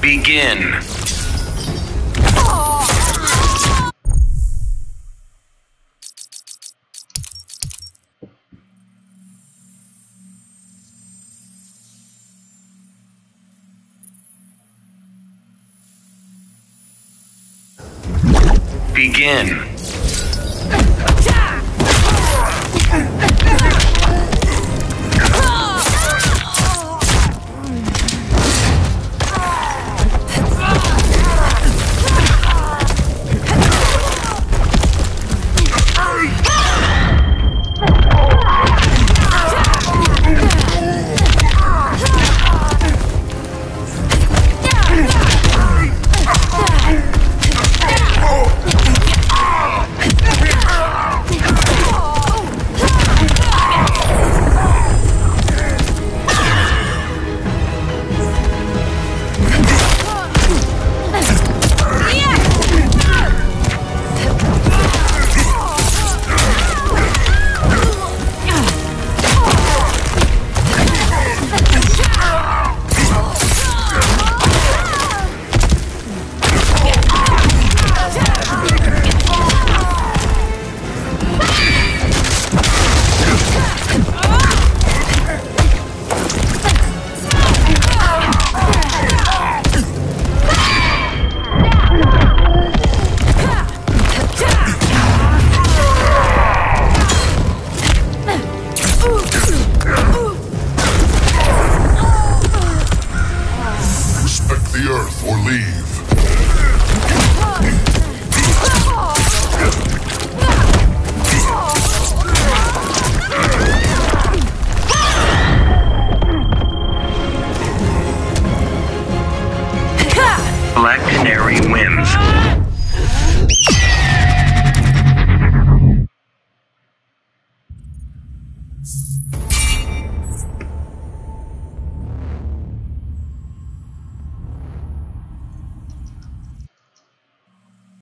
Begin. Begin. Attack!